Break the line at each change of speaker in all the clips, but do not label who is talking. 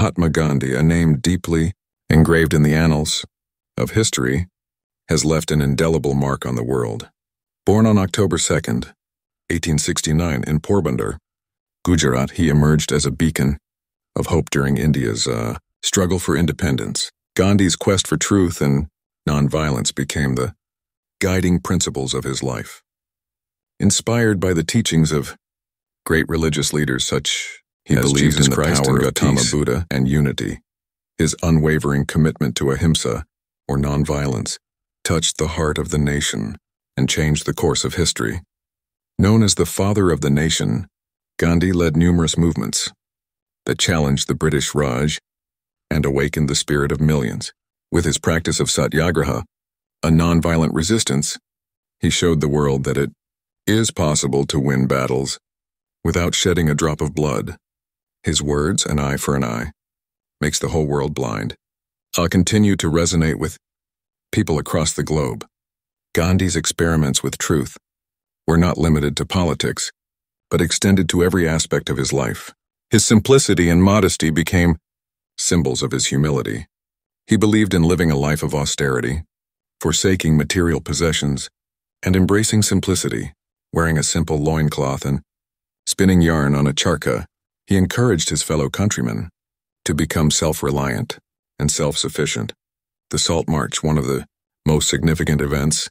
Mahatma Gandhi, a name deeply engraved in the annals of history, has left an indelible mark on the world. Born on October 2nd, 1869, in Porbandar, Gujarat, he emerged as a beacon of hope during India's uh, struggle for independence. Gandhi's quest for truth and nonviolence became the guiding principles of his life. Inspired by the teachings of great religious leaders such he as believed Jesus in the Christ power and Gautama. Buddha and unity. His unwavering commitment to ahimsa, or nonviolence, touched the heart of the nation and changed the course of history. Known as the father of the nation, Gandhi led numerous movements that challenged the British Raj and awakened the spirit of millions. With his practice of satyagraha, a nonviolent resistance, he showed the world that it is possible to win battles without shedding a drop of blood. His words, an eye for an eye, makes the whole world blind. I'll continue to resonate with people across the globe. Gandhi's experiments with truth were not limited to politics, but extended to every aspect of his life. His simplicity and modesty became symbols of his humility. He believed in living a life of austerity, forsaking material possessions, and embracing simplicity, wearing a simple loincloth and spinning yarn on a charkha. He encouraged his fellow countrymen to become self-reliant and self-sufficient. The Salt March, one of the most significant events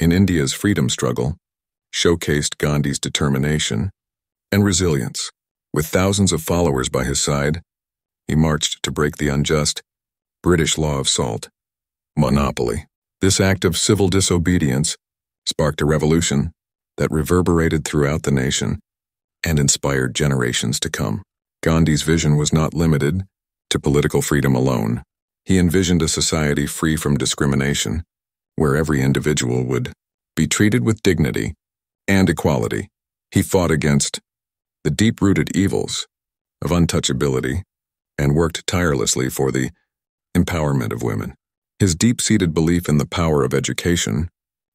in India's freedom struggle, showcased Gandhi's determination and resilience. With thousands of followers by his side, he marched to break the unjust British law of salt monopoly. This act of civil disobedience sparked a revolution that reverberated throughout the nation and inspired generations to come. Gandhi's vision was not limited to political freedom alone. He envisioned a society free from discrimination, where every individual would be treated with dignity and equality. He fought against the deep-rooted evils of untouchability and worked tirelessly for the empowerment of women. His deep-seated belief in the power of education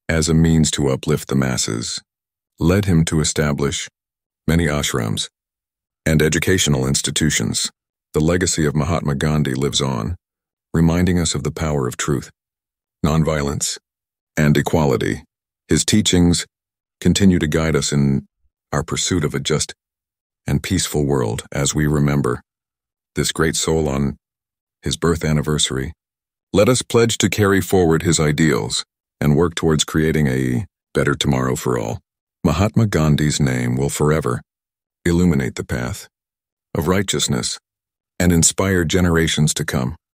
as a means to uplift the masses led him to establish many ashrams and educational institutions. The legacy of Mahatma Gandhi lives on, reminding us of the power of truth, nonviolence, and equality. His teachings continue to guide us in our pursuit of a just and peaceful world as we remember this great soul on his birth anniversary. Let us pledge to carry forward his ideals and work towards creating a better tomorrow for all. Mahatma Gandhi's name will forever illuminate the path of righteousness and inspire generations to come.